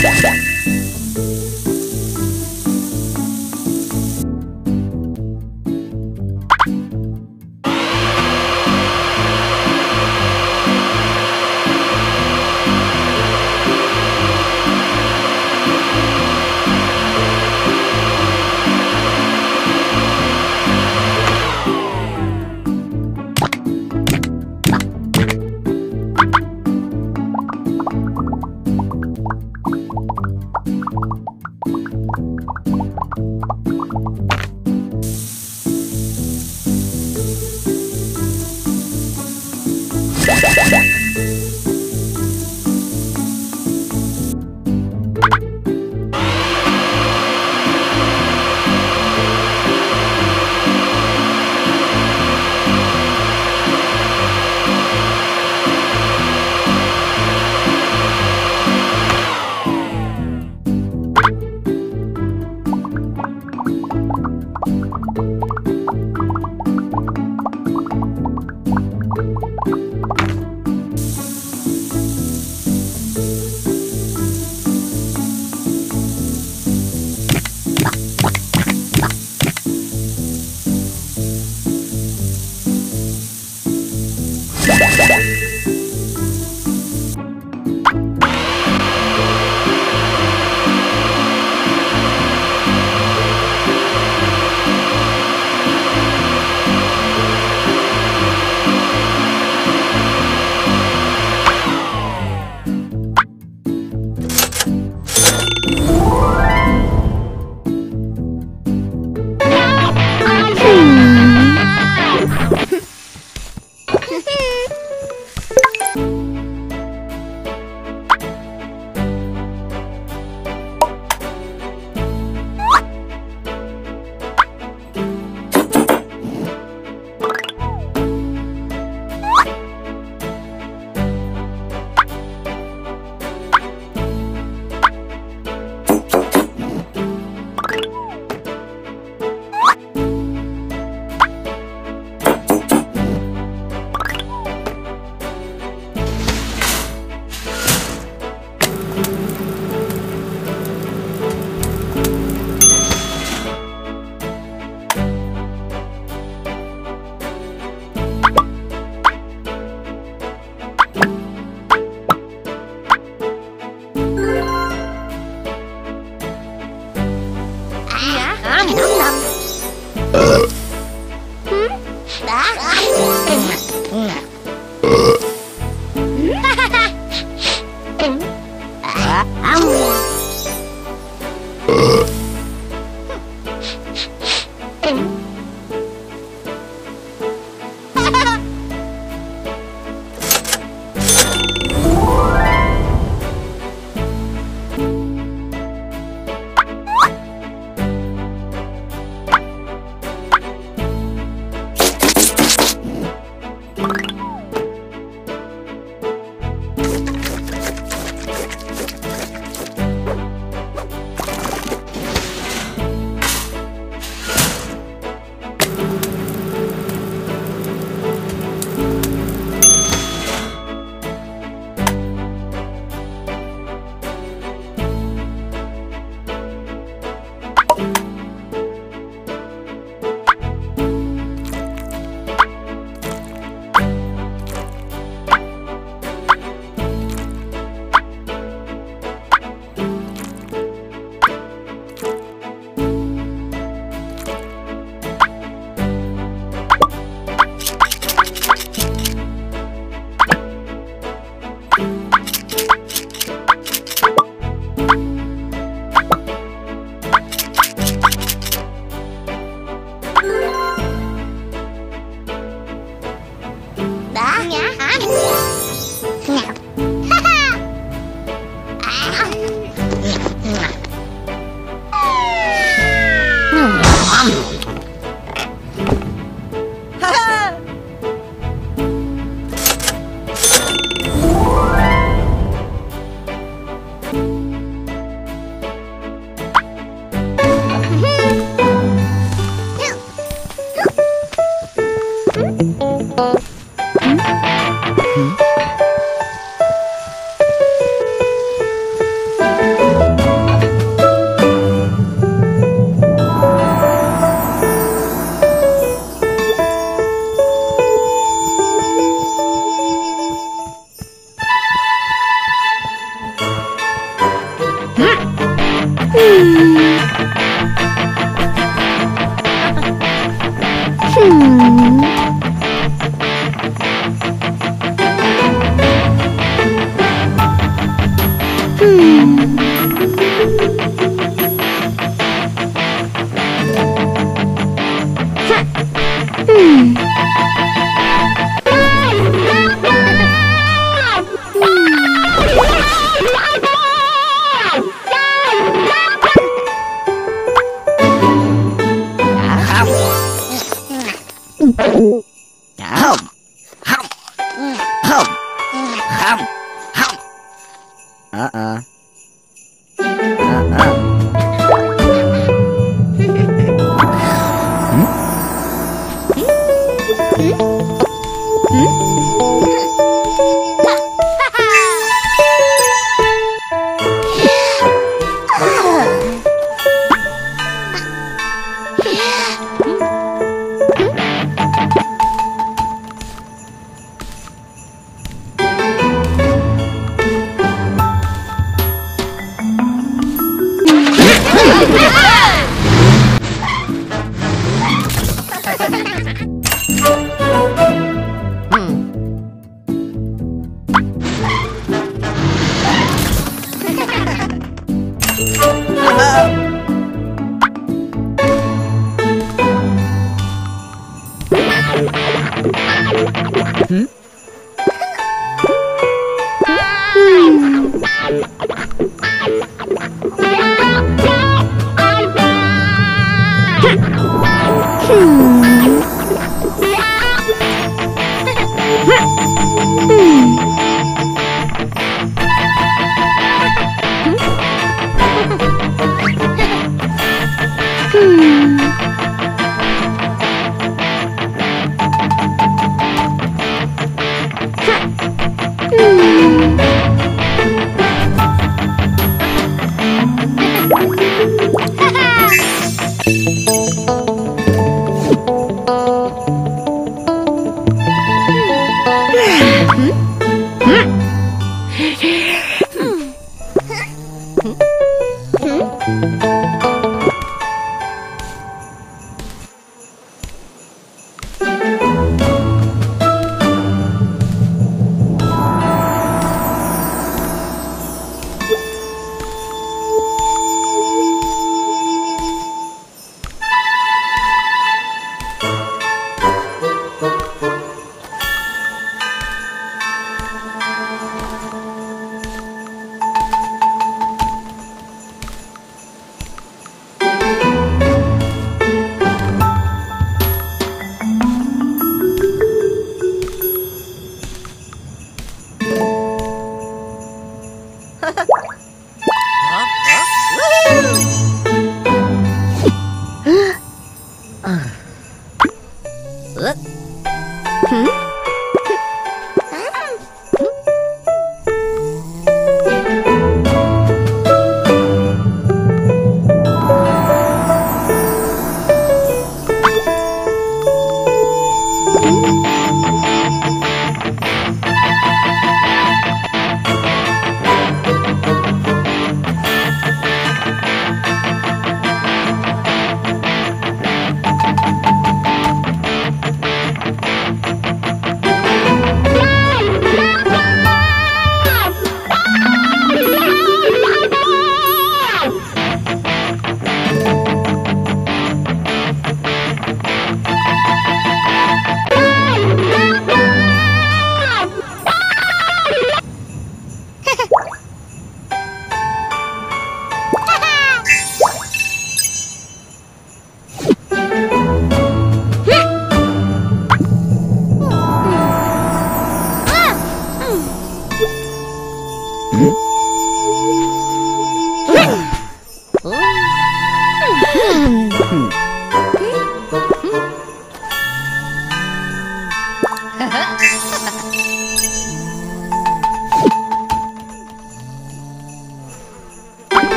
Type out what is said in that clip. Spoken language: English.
Yeah. Hmm.